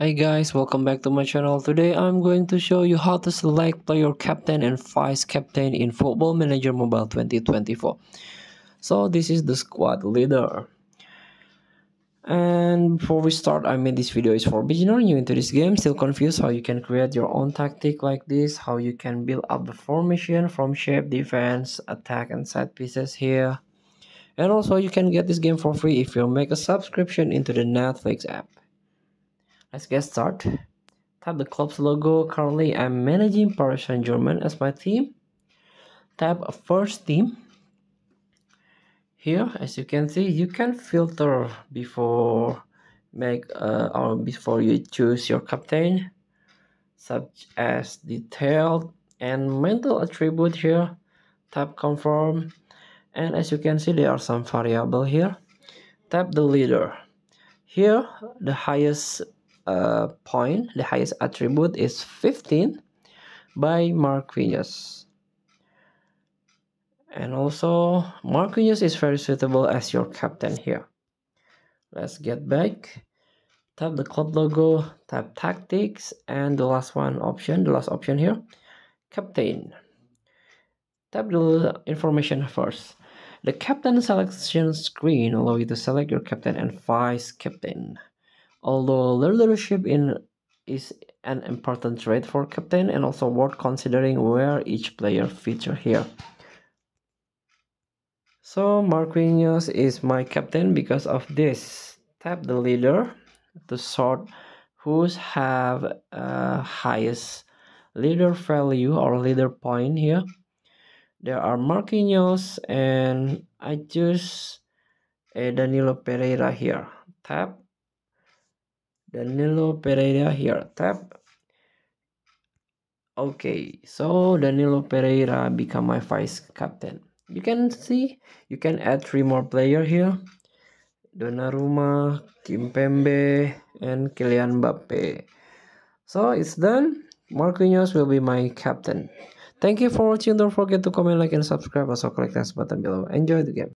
Hey guys, welcome back to my channel. Today I'm going to show you how to select player captain and vice captain in Football Manager Mobile 2024. So this is the squad leader. And before we start, I made this video is for beginner new into this game, still confused how you can create your own tactic like this, how you can build up the formation from shape, defense, attack and set pieces here. And also you can get this game for free if you make a subscription into the Netflix app. Let's get started. Tap the club's logo. Currently, I'm managing Paris Saint-Germain as my team. Tap first team. Here, as you can see, you can filter before make uh, or before you choose your captain, such as detailed and mental attribute here. Tap confirm, and as you can see, there are some variable here. Tap the leader. Here, the highest uh, point, the highest attribute is 15 by Marquinhos. And also, Marquinhos is very suitable as your captain here. Let's get back. Tap the club logo, tap tactics, and the last one option, the last option here, captain. Tap the information first. The captain selection screen allow you to select your captain and vice captain. Although leadership in is an important trait for captain and also worth considering where each player feature here. So Marquinhos is my captain because of this. Tap the leader to sort who's have uh, highest leader value or leader point here. There are Marquinhos and I choose a Danilo Pereira here. Tap Danilo Pereira here tap. Okay so Danilo Pereira become my vice captain. You can see you can add three more player here. Donnarumma, Kimpembe, and Kylian Mbappe. So it's done. Marquinhos will be my captain. Thank you for watching. Don't forget to comment like and subscribe. Also click that button below. Enjoy the game